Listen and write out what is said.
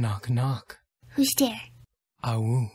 Knock, knock. Who's there? Awu.